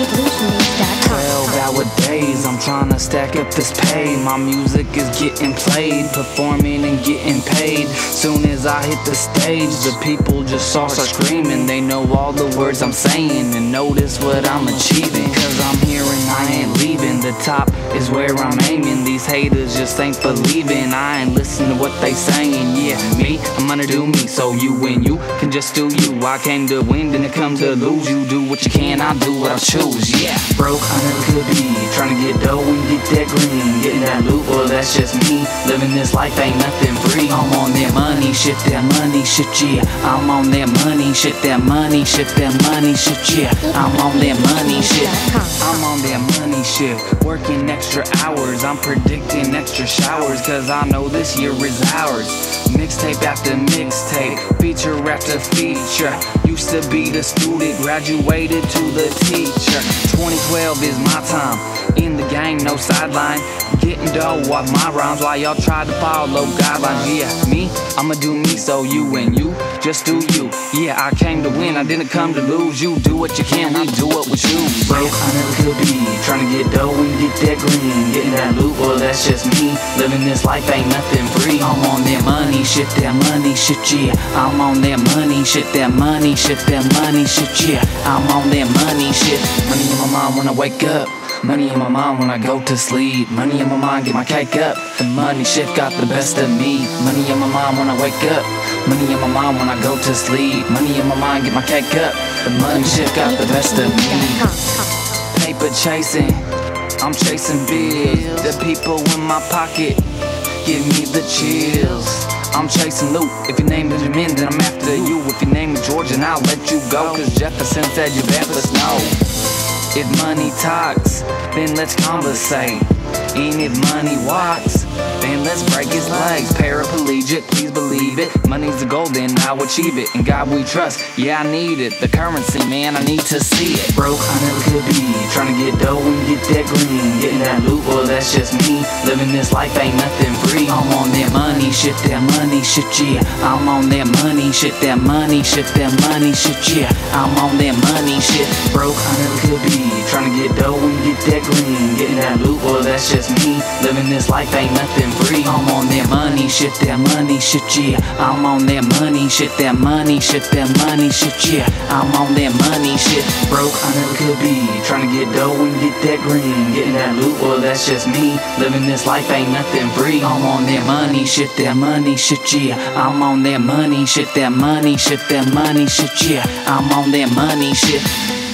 DJBluesMeet.com. Well, that would trying to stack up this pay. My music is getting played, performing and getting paid. Soon as I hit the stage, the people just all start screaming. They know all the words I'm saying and notice what I'm achieving. Cause I'm and I ain't leaving. The top is where I'm aiming. These haters just ain't believing. I ain't listening to what they saying. Yeah, me, I'm gonna do me. So you win, you can just do you. I came to win, it come to lose. You do what you can, I do what I choose. Yeah, broke, I never could be. Trying to get dough and get that green. Getting that loot, well, that's just me. Living this life ain't nothing free. I'm on that money, shit, that money, shit, yeah. I'm on that money, shit, that money, shit, that money, shit, yeah. I'm on that money, shit. I'm on that money shit. Working extra hours, I'm predicting extra showers. Cause I know this year is ours. Mixtape after mixtape, feature after feature. Used to be the student, graduated to the teacher. 2012 is my time. Game, no sideline. Getting dough off my rhymes while y'all try to follow guidelines. Yeah, me, I'ma do me, so you and you, just do you. Yeah, I came to win, I didn't come to lose. You do what you can, we do what we choose. Broke, I never could be. Trying to get dough and get that green. Getting that loot, well, that's just me. Living this life ain't nothing free. I'm on that money, shit, that money, shit, yeah. I'm on that money, shit, that money, shit, that money, shit, yeah. I'm on that money, shit. Money in my mind when I wake up. Money in my mind when I go to sleep. Money in my mind, get my cake up. The money shit got the best of me. Money in my mind when I wake up. Money in my mind when I go to sleep. Money in my mind, get my cake up. The money shit got the best of me. Paper chasing, I'm chasing bills. The people in my pocket give me the chills. I'm chasing loot. If your name is Benjamin, then I'm after you. If your name is George, then I'll let you go. Cause Jefferson said you better know. If money talks, then let's conversate. And if money walks, then let's break his legs. Paraplegic, please believe it. Money's the goal, then I'll achieve it. In God we trust, yeah, I need it. The currency, man, I need to see it. Broke, I never could be. Trying to get dough and get that green. Getting that loot, well, that's just me. Living this life ain't nothing free. I'm on that money, shit, that money, shit, yeah. I'm on that money, shit, that money, shit, that money, shit, yeah. I'm on that money, shit. Broke, I never could be. Trying to get dough and get that green. Getting that loot, well, that's just me. Living this life ain't nothing free. Shit, that money, shit, yeah. I'm on that money, shit, that money, shit, that money, shit, yeah. I'm on that money, shit. Broke, I never could be. Trying to get dough and get that green. Getting that loot, well, that's just me. Living this life ain't nothing free. I'm on that money, shit, that money, shit, yeah. I'm on that money, shit, that money, shit, that money, shit, yeah. I'm on that money, shit.